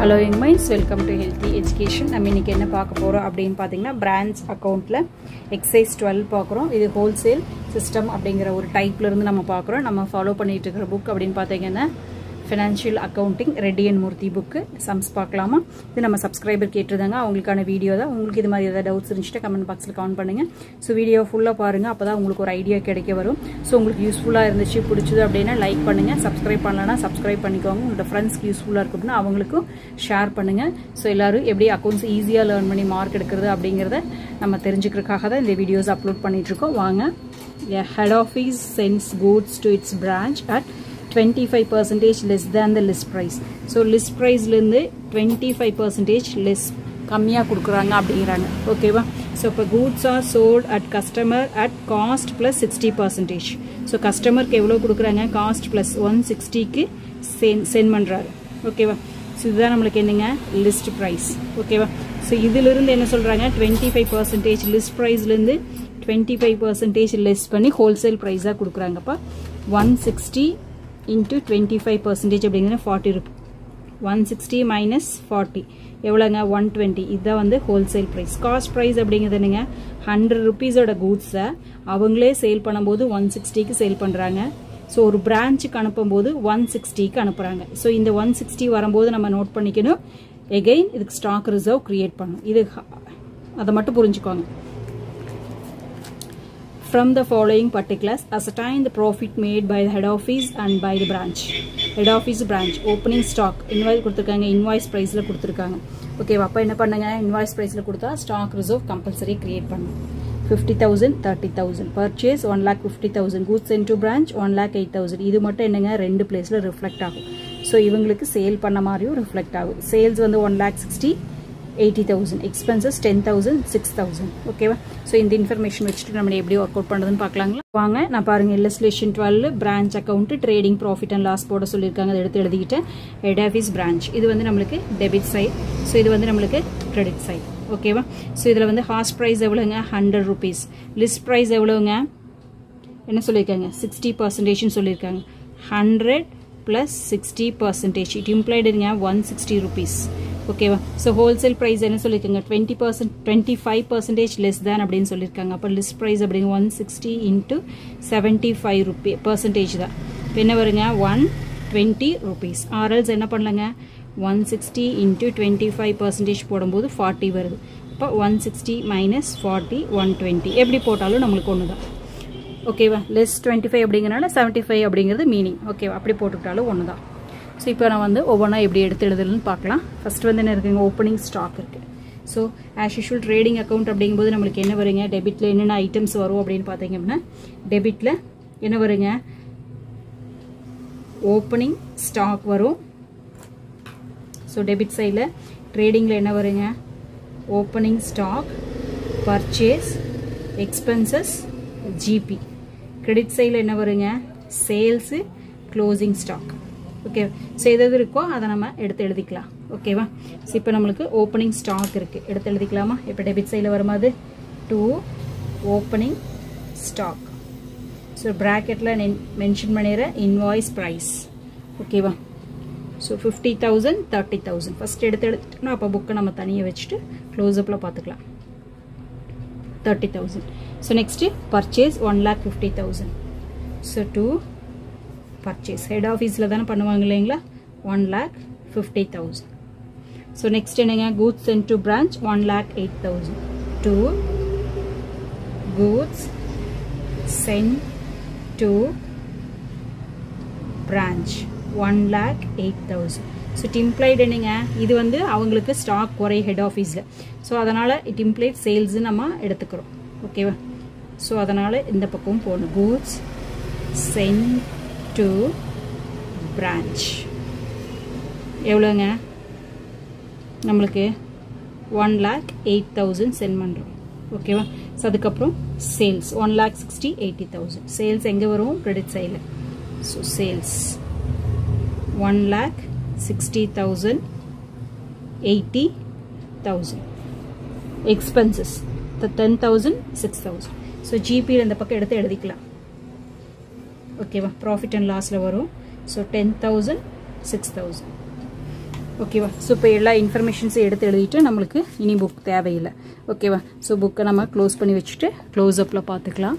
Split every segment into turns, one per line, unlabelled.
Hello young minds welcome to healthy education நம்ம இன்றைக்கி என்ன பார்க்க போகிறோம் அப்படின்னு பார்த்தீங்கன்னா பிரான்ச் அக்கௌண்ட்டில் எக்ஸைஸ் டுவெல் பார்க்குறோம். இது ஹோல்சேல் சிஸ்டம் அப்படிங்கிற ஒரு டைப்லேருந்து நம்ம பார்க்குறோம். நம்ம ஃபாலோ பண்ணிகிட்டு இருக்கிற புக் அப்படின்னு பார்த்தீங்கன்னா financial accounting Reddy and Murthy book sums பார்க்கலாமா? இது நம்ம சப்ஸ்கிரைபர் கேட்டிருந்தாங்க. அவங்களுக்கான வீடியோ தான். உங்களுக்கு இது மாதிரி ஏதாவது டவுட்ஸ் இருந்துச்சுட்டு கமெண்ட் பாக்ஸில் கமெண்ட் பண்ணுங்கள் ஸோ வீடியோ ஃபுல்லாக பாருங்கள் அப்போ தான் உங்களுக்கு ஒரு ஐடியா கிடைக்க வரும். ஸோ உங்களுக்கு யூஸ்ஃபுல்லாக இருந்துச்சு பிடிச்சது அப்படின்னா லைக் பண்ணுங்கள் சப்ஸ்கிரைப் பண்ணலன்னா சப்ஸ்கிரைப் பண்ணிக்கோங்க. உங்களோட ஃப்ரெண்ட்ஸ்க்கு யூஸ்ஃபுல்லாக இருக்கும்னா அவங்களுக்கும் ஷேர் பண்ணுங்கள் ஸோ எல்லோரும் எப்படி அக்கௌண்ட்ஸ் ஈஸியாக லேர்ன் பண்ணி மார்க் எடுக்கிறது அப்படிங்கிறத நம்ம தெரிஞ்சுக்கிறதுக்காக தான் இந்த வீடியோஸ் அப்லோட் பண்ணிகிட்ருக்கோம் வாங்க. Head office sends goods to its branch at twenty five percentage less than the list price so list ப்ரைஸ்லேருந்து twenty five percentage less கம்மியாக கொடுக்குறாங்க அப்படிங்கிறாங்க. ஓகேவா ஸோ இப்போ goods are sold at customer at cost plus sixty percentage so கஸ்டமருக்கு எவ்வளோ கொடுக்குறாங்க? Cost plus one சிக்ஸ்டிக்கு சென் சென்ட் பண்ணுறாரு ஓகேவா ஸோ இதுதான் நம்மளுக்கு என்னங்க? லிஸ்ட் ப்ரைஸ் ஓகேவா ஸோ இதிலிருந்து என்ன சொல்கிறாங்க டுவெண்ட்டி ஃபைவ் பர்சன்டேஜ் லிஸ்ட் ப்ரைஸ்லேருந்து டுவெண்ட்டி ஃபைவ் பர்சன்டேஜ் லெஸ் பண்ணி ஹோல்சேல் ப்ரைஸாக கொடுக்குறாங்கப்பா. One sixty into twenty five percentage அப்படிங்கிறது forty rupee one sixty minus forty எவ்வளோங்க ஒன் டுவெண்ட்டி இதுதான் வந்து ஹோல்சேல் ப்ரைஸ் காஸ்ட் ப்ரைஸ் அப்படிங்கிறது என்னங்க? ஹண்ட்ரட் ருபீஸோட கூட்ஸை அவங்களே சேல் பண்ணும்போது ஒன் சிக்ஸ்டிக்கு சேல் பண்ணுறாங்க ஸோ ஒரு பிரான்ச்சுக்கு அனுப்பும்போது ஒன் சிக்ஸ்டிக்கு அனுப்புகிறாங்க ஸோ இந்த ஒன் சிக்ஸ்டி வரும்போது நம்ம நோட் பண்ணிக்கணும். எகெயின் இதுக்கு ஸ்டாக் ரிசர்வ் க்ரியேட் பண்ணணும். இது அதை மட்டும் புரிஞ்சுக்கோங்க. From the following particulars ascertain the profit made by the head office and by the branch head office branch opening stock invoice கொடுத்திருக்காங்க invoice priceல கொடுத்திருக்காங்க ஓகே அப்ப என்ன பண்ணுங்க invoice priceல கொடுத்தா stock reserve compulsory create பண்ணுங்க 50,000 30,000 purchase 150000 goods sent to branch 1 lakh 8,000 இது மட்டும் என்னங்க ரெண்டு பிளேஸில் ரிஃப்ளெக்ட் ஆகும் ஸோ இவங்களுக்கு சேல் பண்ண மாதிரியும் ரிஃப்ளெக்ட் ஆகும் சேல்ஸ் வந்து one lakh sixty eighty thousand expenses ten thousand six thousand ஓகேவா ஸோ இந்த இன்ஃபர்மேஷன் வச்சுட்டு நம்ம எப்படி ஒர்க் அவுட் பண்ணுறதுன்னு பார்க்கலாங்களா? வாங்க நான் பாருங்கள் illustration twelve branch account trading profit and loss போட சொல்லியிருக்காங்க. அதை எடுத்து எழுதிக்கிட்டேன். ஹெட் ஆஃபீஸ் பிரான்ச் இது வந்து நம்மளுக்கு டெபிட் சைட் ஸோ இது வந்து நம்மளுக்கு கிரெடிட் சைட் ஓகேவா ஸோ இதில் வந்து ஹாஸ்ட் ப்ரைஸ் எவ்வளோங்க ஹண்ட்ரட் ருபீஸ் லிஸ்ட் ப்ரைஸ் எவ்வளோங்க என்ன சொல்லியிருக்காங்க? சிக்ஸ்டி பர்சன்டேஜ்னு சொல்லியிருக்காங்க. Hundred plus sixty percentage it இம்ப்ளைடுங்க one sixty rupees ஓகேவா ஸோ ஹோல்சேல் ப்ரைஸ் என்ன சொல்லியிருக்காங்க twenty percent twenty five percentage less தான் அப்படின்னு சொல்லியிருக்காங்க அப்போ லிஸ்ட் ப்ரைஸ் அப்படிங்க one sixty into seventy five rupee percentage தான். இப்போ என்ன வருங்க? ஒன் டுவெண்ட்டி ருபீஸ் ஆர்எல்ஸ் என்ன பண்ணலங்க? One sixty into twenty five percentage போடும்போது ஃபார்ட்டி வருது. இப்போ one sixty minus forty one twenty எப்படி போட்டாலும் நம்மளுக்கு ஒன்று தான் ஓகேவா லெஸ் டுவெண்ட்டி ஃபைவ் அப்படிங்கிறனால செவன்ட்டி ஃபைவ் அப்படிங்கிறது மீனிங் ஓகேவா அப்படி போட்டுக்கிட்டாலும் ஒன்று தான் ஸோ இப்போ நான் வந்து ஒவ்வொன்றா எப்படி எடுத்து எழுதுறதுன்னு பார்க்கலாம். ஃபஸ்ட் வந்து என்ன இருக்குங்க? ஓப்பனிங் ஸ்டாக் இருக்குது so as usual trading account அப்படிங்கும்போது நம்மளுக்கு என்ன வருங்க? டெபிட்டில் என்னென்ன ஐட்டம்ஸ் வரும் அப்படின்னு பார்த்தீங்க அப்படின்னா டெபிட்டில் என்ன வருங்க? ஓப்பனிங் ஸ்டாக் வரும். ஸோ டெபிட் சைடில் ட்ரேடிங்கில் என்ன வருங்க? Opening stock purchase expenses GP credit சைடில் என்ன வருங்க? Sales closing stock okay so எது எது இருக்கோ அதை நம்ம எடுத்து எழுதிக்கலாம். ஓகேவா ஸோ இப்போ நம்மளுக்கு ஓப்பனிங் ஸ்டாக் இருக்குது எடுத்து எழுதிக்கலாமா? இப்போ டெபிட் சைடில் வரும்போது டூ ஓப்பனிங் ஸ்டாக் ஸோ ப்ராக்கெட்டில் மென்ஷன் பண்ணிடுற இன்வாய்ஸ் ப்ரைஸ் ஓகேவா so fifty thousand thirty thousand first எடுத்து எடுத்துட்டோம்னா அப்போ புக்கை நம்ம தனியாக வச்சுட்டு க்ளோஸ்அப்பில் பார்த்துக்கலாம் thirty thousand so next purchase one lakh fifty thousand so to purchase head ஆஃபீஸில் தானே பண்ணுவாங்க இல்லைங்களா? One lakh fifty thousand so next என்னங்க? Goods sent to branch one lakh eight thousand to goods sent to branch one lakh eight thousand so it implied என்னங்க? இது வந்து அவங்களுக்கு stock குறை ஹெட் ஆஃபீஸில் ஸோ அதனால் இட் இம்ப்ளைட் சேல்ஸு நம்ம எடுத்துக்கிறோம். ஓகேவா ஸோ அதனால் இந்த பக்கம் போகணும் கூட்ஸ் சென்ட் டூ பிரான்ச் எவ்வளோங்க நம்மளுக்கு one lakh eight thousand sent பண்ணுறோம் ஓகேவா ஸோ அதுக்கப்புறம் sales one lakh sixty eighty thousand sales எங்கே வரும்? கிரெடிட் சைடில் so sales one lakh sixty thousand eighty thousand expenses ten thousand six thousand so ஜிபியில் இந்த பக்கம் எடுத்து எழுதிக்கலாம். ஓகேவா ப்ராஃபிட் அண்ட் லாஸில் வரும். So ten thousand six thousand ஓகேவா ஸோ இப்போ எல்லா இன்ஃபர்மேஷன்ஸும் எடுத்து எழுதிட்டு நம்மளுக்கு இனி புக் தேவையில்லை. ஓகேவா ஸோ புக்கை நம்ம க்ளோஸ் பண்ணி வச்சுட்டு க்ளோஸ் அப்பில் பார்த்துக்கலாம்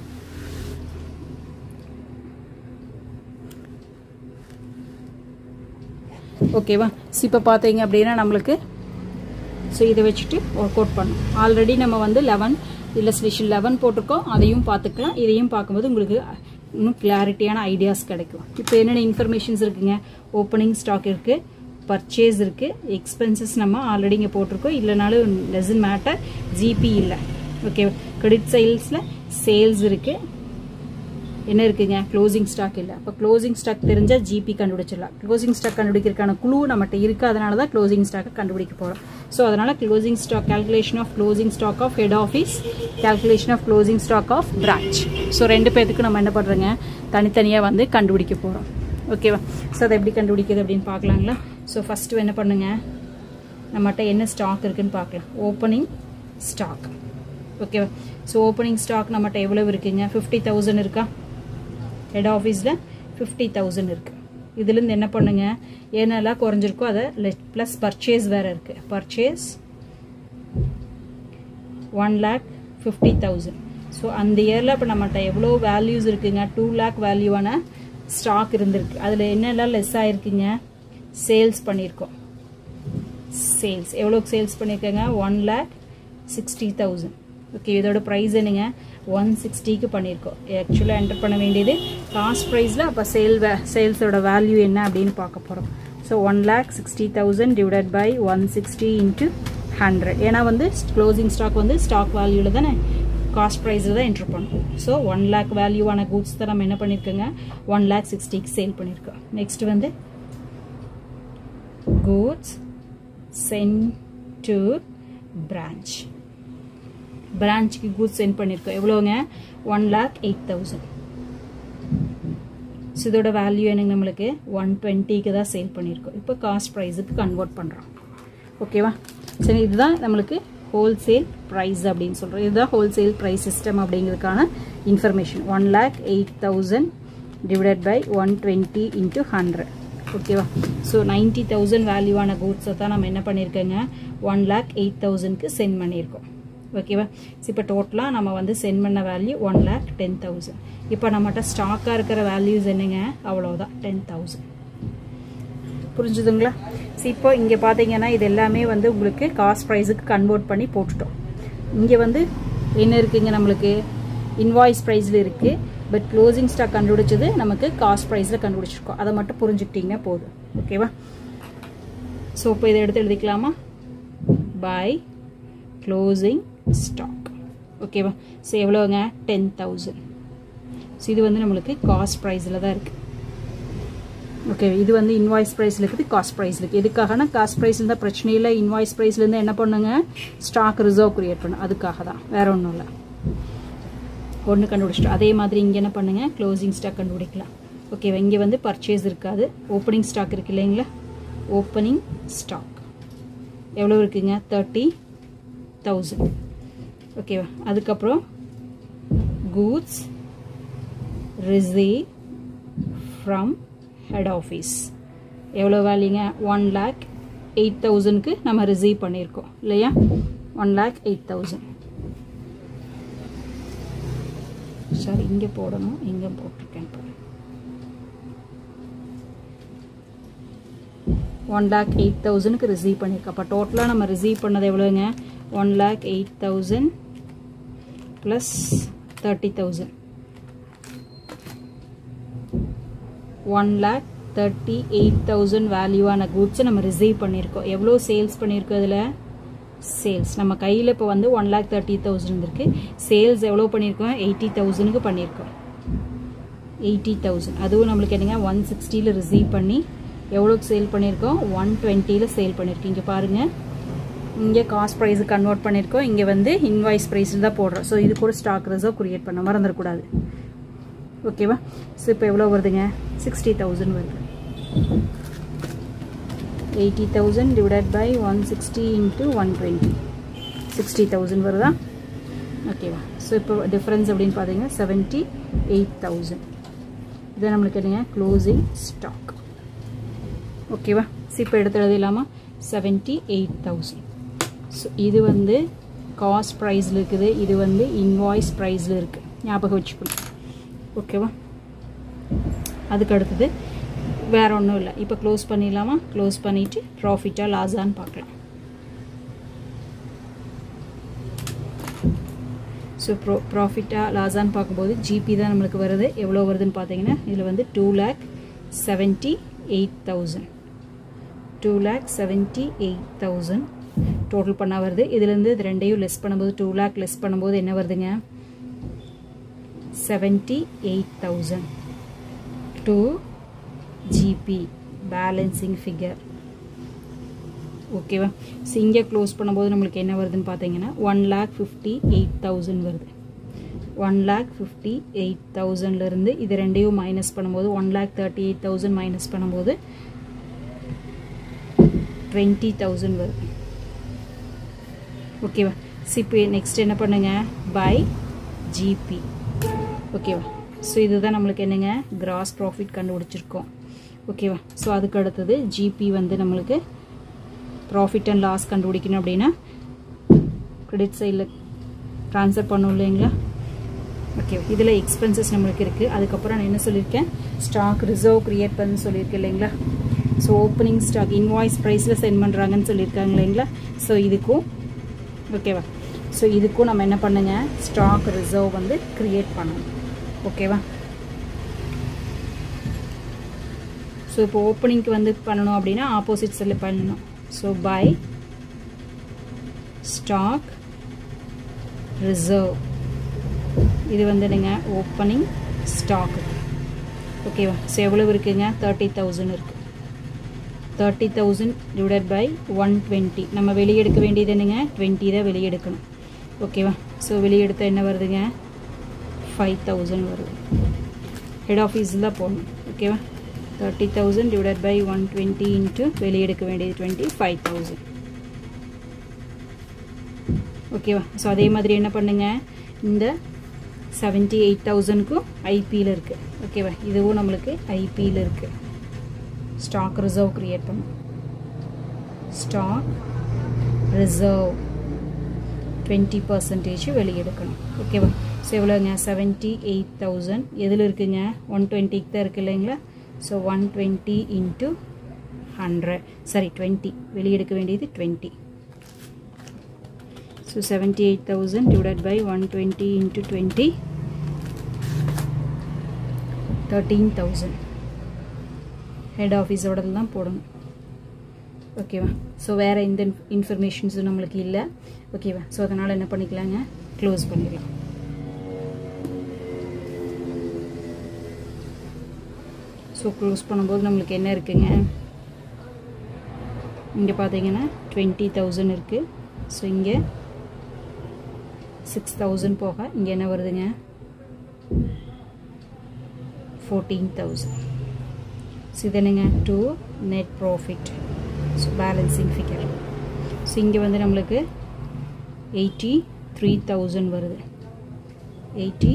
ஓகேவா ஸோ இப்போ பார்த்தீங்க அப்படின்னா நம்மளுக்கு ஸோ இதை வச்சுட்டு ஒர்க் அவுட் பண்ணும் ஆல்ரெடி நம்ம வந்து லெவன் இல்லை ஸ்பெஷல் லெவன் போட்டிருக்கோம். அதையும் பார்த்துக்கலாம் இதையும் பார்க்கும்போது உங்களுக்கு இன்னும் கிளாரிட்டியான ஐடியாஸ் கிடைக்கும். இப்போ என்னென்ன இன்ஃபர்மேஷன்ஸ் இருக்குங்க? ஓப்பனிங் ஸ்டாக் இருக்குது பர்ச்சேஸ் இருக்குது எக்ஸ்பென்சஸ் நம்ம ஆல்ரெடி இங்கே போட்டிருக்கோம். இல்லைனாலும் டசன் மேட்டர் ஜிபி இல்லை. ஓகே கிரெடிட் சேல்ஸில் சேல்ஸ் இருக்குது என்ன இருக்குங்க? க்ளோசிங் ஸ்டாக் இல்லை. அப்போ க்ளோசிங் ஸ்டாக் தெரிஞ்சால் ஜிபி கண்டுபிடிச்சிடலாம். க்ளோசிங் ஸ்டாக் கண்டுபிடிக்கிறதுக்கான குழு நம்மகிட்ட இருக்குது அதனால தான் க்ளோசிங் ஸ்டாக்கை கண்டுபிடிக்க போகிறோம் ஸோ அதனால் closing stock calculation of closing stock of head office calculation of closing stock of branch so ரெண்டு பேர்த்துக்கு நம்ம என்ன பண்ணுறோங்க தனித்தனியாக வந்து கண்டுபிடிக்க போகிறோம் ஓகேவா ஸோ அதை எப்படி கண்டுபிடிக்கிறது அப்படின்னு பார்க்கலாங்களா? ஸோ ஃபஸ்ட்டு என்ன பண்ணுங்க? நம்மகிட்ட என்ன ஸ்டாக் இருக்குதுன்னு பார்க்கலாம். ஓப்பனிங் ஸ்டாக் ஓகேவா ஸோ ஓப்பனிங் ஸ்டாக் நம்மகிட்ட எவ்வளவு இருக்குங்க? ஃபிஃப்டி தௌசண்ட் இருக்கா? ஹெட் ஆஃபீஸில் ஃபிஃப்டி தௌசண்ட் இருக்குது இதுலேருந்து என்ன பண்ணுங்க? என்னெல்லாம் குறைஞ்சிருக்கோ அதை ப்ளஸ் பர்ச்சேஸ் வேறு இருக்குது purchase one lakh fifty thousand so அந்த இயரில் இப்போ நம்மகிட்ட எவ்வளோ வேல்யூஸ் இருக்குங்க? டூ லேக் வேல்யூவான ஸ்டாக் இருந்திருக்கு. அதில் என்னெல்லாம் லெஸ் ஆகிருக்குங்க சேல்ஸ் பண்ணியிருக்கோம். சேல்ஸ் எவ்வளோக்கு sales பண்ணியிருக்கேங்க? One lakh sixty thousand okay இதோட ப்ரைஸ் என்னங்க? ஒன் சிக்ஸ்டிக்கு பண்ணியிருக்கோம் ஆக்சுவலாக என்டர் பண்ண வேண்டியது காஸ்ட் ப்ரைஸில் அப்போ சேல் வே சேல்ஸோட வேல்யூ என்ன அப்படின்னு பார்க்க போகிறோம் so one lakh sixty thousand divide by one sixty into hundred ஏன்னா வந்து க்ளோசிங் ஸ்டாக் வந்து ஸ்டாக் வேல்யூவில் தானே காஸ்ட் ப்ரைஸில் தான் என்ட்ரு பண்ணும். ஸோ ஒன் லேக் வேல்யூவான கூட்ஸ் தான் நம்ம என்ன பண்ணியிருக்கோங்க ஒன் லேக் சிக்ஸ்டிக்கு சேல் பண்ணியிருக்கோம் நெக்ஸ்ட் வந்து கூட்ஸ் சென்ட் டு பிரான்ச் பிரான்ச்சுக்கு கூட்ஸ் சென்ட் பண்ணியிருக்கோம். எவ்வளோங்க one lakh eight thousand so இதோட வேல்யூ என்னங்க நம்மளுக்கு? ஒன் டுவெண்ட்டிக்கு தான் சேல் பண்ணியிருக்கோம். இப்போ காஸ்ட் ப்ரைஸுக்கு கன்வெர்ட் பண்ணுறோம் ஓகேவா சரி இதுதான் நம்மளுக்கு ஹோல்சேல் ப்ரைஸ் அப்படின்னு சொல்கிறோம் இதுதான் ஹோல்சேல் ப்ரைஸ் சிஸ்டம் அப்படிங்கிறதுக்கான information one lakh eight thousand divided by one twenty into hundred ஓகேவா ஸோ நைன்ட்டி தௌசண்ட் வேல்யூவான கூட்ஸை தான் நம்ம என்ன பண்ணியிருக்கோங்க? ஒன் லேக் எயிட் தௌசண்ட்க்கு சென்ட் பண்ணியிருக்கோம். ஓகேவா இப்போ டோட்டலாக நம்ம வந்து சென்ட் பண்ண value one lakh ten thousand இப்போ நம்மகிட்ட ஸ்டாக்காக இருக்கிற வேல்யூஸ் என்னங்க? அவ்வளோதான் டென் தௌசண்ட் புரிஞ்சுதுங்களா? ஸோ இப்போ இங்கே பார்த்தீங்கன்னா இது எல்லாமே வந்து உங்களுக்கு காஸ்ட் ப்ரைஸுக்கு கன்வெர்ட் பண்ணி போட்டுட்டோம். இங்கே வந்து என்ன இருக்குங்க நம்மளுக்கு? இன்வாய்ஸ் ப்ரைஸில் இருக்குது பட் க்ளோசிங் ஸ்டாக் கண்டுபிடிச்சது நமக்கு காஸ்ட் ப்ரைஸில் கண்டுபிடிச்சிருக்கோம். அதை மட்டும் புரிஞ்சுக்கிட்டிங்கன்னா போதும். ஓகேவா ஸோ இப்போ இதை எடுத்து எழுதிக்கலாமா? பை க்ளோசிங் ஸ்டாக் ஓகேவா ஸோ எவ்வளோங்க டென் தௌசண்ட் ஸோ இது வந்து நம்மளுக்கு காஸ்ட் ப்ரைஸில் தான் இருக்குது ஓகே இது வந்து இன்வாய்ஸ் ப்ரைஸில் இருக்குது காஸ்ட் ப்ரைஸில் இருக்குது எதுக்காகனா காஸ்ட் ப்ரைஸில் தான் பிரச்சனை இல்லை. இன்வாய்ஸ் ப்ரைஸ்லேருந்து என்ன பண்ணுங்க? ஸ்டாக் ரிசர்வ் க்ரியேட் பண்ணும் அதுக்காக தான். வேறு ஒன்றும் இல்லை. ஒன்று கண்டுபிடிச்சிட்டோம். அதே மாதிரி இங்கே என்ன பண்ணுங்கள் க்ளோசிங் ஸ்டாக் கண்டுபிடிக்கலாம். ஓகேவா இங்கே வந்து பர்ச்சேஸ் இருக்காது. ஓப்பனிங் ஸ்டாக் இருக்குது இல்லைங்களா? ஓப்பனிங் ஸ்டாக் எவ்வளோ இருக்குங்க? தேர்ட்டி தௌசண்ட் ஓகேவா அதுக்கப்புறம் goods receive from head office எவ்வளோ வேலைங்க ஒன் லேக் எயிட் தௌசண்ட்க்கு நம்ம ரிசீவ் பண்ணியிருக்கோம். இல்லையா? One lakh eight thousand sorry இங்கே போடணும். இங்கே போட்டிருக்கேன் ஒன் லேக் எயிட் தௌசண்ட்க்கு ரிசீவ் பண்ணியிருக்கோம். அப்போ டோட்டலாக நம்ம ரிசீவ் பண்ணது எவ்வளோங்க one lakh eight thousand plus thirty thousand one lakh thirty eight thousand வேல்யூவான குட்ஸை நம்ம ரிசீவ் பண்ணியிருக்கோம். எவ்வளோ சேல்ஸ் பண்ணியிருக்கோம் இதில் சேல்ஸ் நம்ம கையில் இப்போ வந்து ஒன் லேக் தேர்ட்டி தௌசண்ட் இருக்குது சேல்ஸ் எவ்வளோ பண்ணியிருக்கோம்? எயிட்டி தௌசண்ட்க்கு பண்ணியிருக்கோம். எயிட்டி தௌசண்ட் அதுவும் நம்மளுக்கு என்னங்க? ஒன் சிக்ஸ்டியில் ரிசீவ் பண்ணி எவ்வளோக்கு சேல் பண்ணியிருக்கோம்? ஒன் டுவெண்ட்டியில் சேல் பண்ணியிருக்கோம். இங்கே பாருங்கள் இங்கே காஸ்ட் ப்ரைஸு கன்வெர்ட் பண்ணியிருக்கோம். இங்கே வந்து இன்வாய்ஸ் ப்ரைஸ்னு தான் போடுறோம். ஸோ இது கூட ஸ்டாக் ரிசர்வ் க்ரியேட் பண்ண மறந்துடக்கூடாது. ஓகேவா ஸோ இப்போ எவ்வளோ வருதுங்க? சிக்ஸ்டி தௌசண்ட் வருது. Eighty thousand divide by one sixty into one twenty sixty thousand வருதா? ஓகேவா ஸோ இப்போ டிஃப்ரென்ஸ் அப்படின்னு பார்த்தீங்கன்னா செவன்ட்டி எயிட் தௌசண்ட் இது நம்மளுக்கு என்னங்க? க்ளோசிங் ஸ்டாக் ஓகேவா ஸோ இப்போ எடுத்து இல்லாமல் செவன்ட்டி எயிட் தௌசண்ட் இது வந்து காஸ்ட் ப்ரைஸில் இருக்குது. இது வந்து இன்வாய்ஸ் ப்ரைஸில் இருக்குது ஞாபகம் வச்சுக்கணும் ஓகேவா அதுக்கு அடுத்தது வேறு ஒன்றும் இல்லை. இப்போ க்ளோஸ் பண்ணிடலாமா? க்ளோஸ் பண்ணிவிட்டு ப்ராஃபிட்டாக லாஸான்னு பார்க்கலாம். ஸோ ப்ரோ ப்ராஃபிட்டாக லாஸான்னு பார்க்கும்போது ஜிபி தான் நம்மளுக்கு வருது. எவ்வளோ வருதுன்னு பார்த்தீங்கன்னா இதில் வந்து two lakh seventy eight thousand two lakh seventy eight thousand total பண்ணால் வருது. இதுலேருந்து இது ரெண்டையும் லெஸ் பண்ணும்போது டூ லேக் லெஸ் பண்ணும்போது என்ன வருதுங்க? Seventy eight thousand to GP balancing figure ஓகேவா ஸோ இங்கே க்ளோஸ் பண்ணும்போது நம்மளுக்கு என்ன வருதுன்னு பார்த்தீங்கன்னா one lakh fifty eight thousand வருது ஒன் லேக் ஃபிஃப்டி எயிட் தௌசண்ட்லேருந்து இது ரெண்டையும் மைனஸ் பண்ணும்போது one lakh thirty eight thousand minus பண்ணும்போது டுவெண்ட்டி தௌசண்ட் வருது. ஓகேவா சிபி நெக்ஸ்ட் என்ன பண்ணுங்க? பை ஜிபி ஓகேவா ஸோ இதுதான் நம்மளுக்கு என்னங்க? கிராஸ் ப்ராஃபிட் கண்டுபிடிச்சிருக்கோம். ஓகேவா ஸோ அதுக்கு அடுத்தது ஜிபி வந்து நம்மளுக்கு ப்ராஃபிட் அண்ட் லாஸ் கண்டுபிடிக்கணும் அப்படின்னா கிரெடிட் சைடில் ட்ரான்ஸ்ஃபர் பண்ணும் இல்லைங்களா? ஓகே இதில் எக்ஸ்பென்சஸ் நம்மளுக்கு இருக்குது அதுக்கப்புறம் நான் என்ன சொல்லியிருக்கேன்? ஸ்டாக் ரிசர்வ் க்ரியேட் பண்ணு சொல்லியிருக்கேன் இல்லைங்களா? ஸோ ஓப்பனிங் ஸ்டாக் இன்வாய்ஸ் ப்ரைஸில் சென்ட் பண்ணுறாங்கன்னு சொல்லியிருக்காங்க இல்லைங்களா? ஸோ இதுக்கும் ஓகேவா ஸோ இதுக்கும் நம்ம என்ன பண்ணுங்க? ஸ்டாக் ரிசர்வ் வந்து க்ரியேட் பண்ணணும். ஓகேவா ஸோ இப்போ ஓப்பனிங்க்கு வந்து பண்ணணும் அப்படின்னா ஆப்போசிட் செல்லு பண்ணணும். ஸோ பை ஸ்டாக் ரிசர்வ் இது வந்து நீங்கள் ஓப்பனிங் ஸ்டாக் ஓகேவா ஸோ எவ்வளவு இருக்குங்க? தேர்ட்டி தௌசண்ட் இருக்குது thirty thousand divide by one twenty நம்ம வெளியெடுக்க வேண்டியது என்னங்க? டுவெண்ட்டி தான் வெளியெடுக்கணும். ஓகேவா ஸோ வெளியெடுத்தால் என்ன வருதுங்க? ஃபைவ் தௌசண்ட் வருது. ஹெட் ஆஃபீஸில் தான் ஓகேவா thirty thousand divide by one twenty into வெளியெடுக்க வேண்டியது டுவெண்ட்டி ஃபைவ் தௌசண்ட் ஓகேவா ஸோ அதே மாதிரி என்ன பண்ணுங்க? இந்த செவன்ட்டி எயிட் தௌசண்ட்க்கும் ஐபியில் இருக்குது ஓகேவா இதுவும் நம்மளுக்கு ஐபியில் இருக்குது ஸ்டாக் ரிசர்வ் க்ரியேட் பண்ணும் ஸ்டாக் ரிசர்வ் டுவெண்ட்டி பர்சன்டேஜ் வெளியெடுக்கணும். ஓகேவா ஸோ எவ்வளோங்க செவன்ட்டி எயிட் தௌசண்ட் எதில் இருக்குங்க? ஒன் டுவெண்ட்டிக்கு தான் இருக்குது இல்லைங்களா? So one twenty into hundred sorry twenty வெளியெடுக்க வேண்டியது twenty so seventy eight thousand divide by one twenty into twenty thirteen thousand head ஆஃபீஸோடது தான் போடணும். ஓகேவா ஸோ வேறு எந்த இன்ஃபர்மேஷன்ஸும் நம்மளுக்கு இல்லை. ஓகேவா ஸோ அதனால் என்ன பண்ணிக்கலாங்க? க்ளோஸ் பண்ணிடலாம் ஸோ க்ளோஸ் பண்ணும்போது நம்மளுக்கு என்ன இருக்குங்க? இங்கே பார்த்தீங்கன்னா டுவெண்ட்டி தௌசண்ட் இருக்குது ஸோ இங்கே சிக்ஸ் தௌசண்ட் போக இங்கே என்ன வருதுங்க? ஃபோர்டீன் தௌசண்ட் ஸோ இது என்னங்க to net profit so balancing figure so இங்கே வந்து நம்மளுக்கு எயிட்டி த்ரீ தௌசண்ட் வருது. எயிட்டி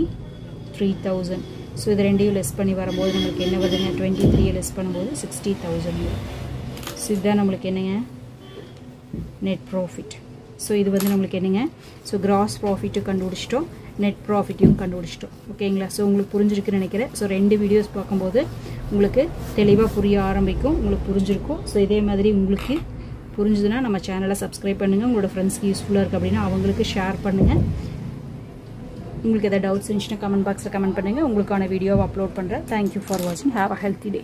த்ரீ தௌசண்ட் ஸோ இது ரெண்டையும் லெஸ் பண்ணி வரும்போது நம்மளுக்கு என்ன வருதுங்க? டுவெண்ட்டி த்ரீயை லெஸ் பண்ணும்போது சிக்ஸ்டி தௌசண்ட் வரும் ஸோ இதுதான் நம்மளுக்கு என்னங்க? நெட் ப்ராஃபிட் ஸோ இது வந்து நம்மளுக்கு என்னங்க? ஸோ கிராஸ் ப்ராஃபிட்டு கண்டுபிடிச்சிட்டோம். நெட் ப்ராஃபிட்டையும் கண்டுபிடிச்சிட்டோம். ஓகேங்களா ஸோ உங்களுக்கு புரிஞ்சிருக்குன்னு நினைக்கிறேன். ஸோ ரெண்டு வீடியோஸ் பார்க்கும்போது உங்களுக்கு தெளிவாக புரிய ஆரம்பிக்கும். உங்களுக்கு புரிஞ்சிருக்கும். ஸோ இதே மாதிரி உங்களுக்கு புரிஞ்சுதுன்னா நம்ம சேனலை சப்ஸ்கிரைப் பண்ணுங்கள் உங்களோட ஃப்ரெண்ட்ஸ்க்கு யூஸ்ஃபுல்லாக இருக்குது அப்படின்னா அவங்களுக்கு ஷேர் பண்ணுங்கள் உங்களுக்கு எதாவது டவுட்ஸ் இருந்துச்சுன்னா கமெண்ட் பாக்ஸில் கமெண்ட் பண்ணுங்கள் உங்களுக்கான வீடியோவை அப்லோட் பண்ணுறேன் தேங்க்யூ ஃபார் வாட்சிங் ஹாவ் அ ஹெல்த்தி டே